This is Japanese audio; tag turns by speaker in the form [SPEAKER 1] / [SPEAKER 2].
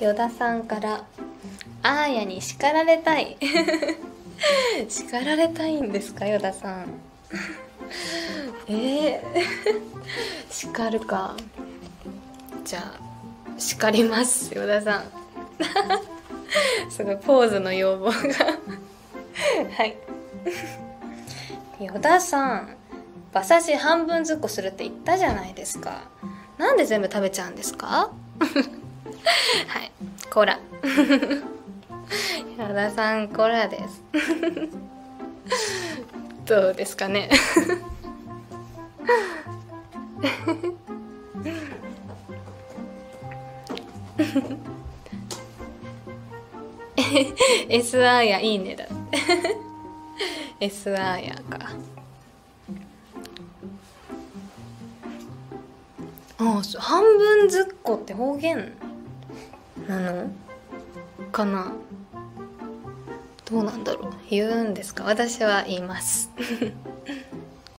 [SPEAKER 1] 依田さんからあーやに叱られたい。叱られたいんですか依田さん。えー、叱るか。じゃあ叱ります依田さん。すごいポーズの要望が。はい。依田さん馬刺し半分ずっこするって言ったじゃないですか。なんで全部食べちゃうんですか？はい。コラ。矢田さんコラです。どうですかね。SR やいいねだ。って SR やか。ああ半分ずっこって方言？なのかな？どうなんだろう？言うんですか？私は言います。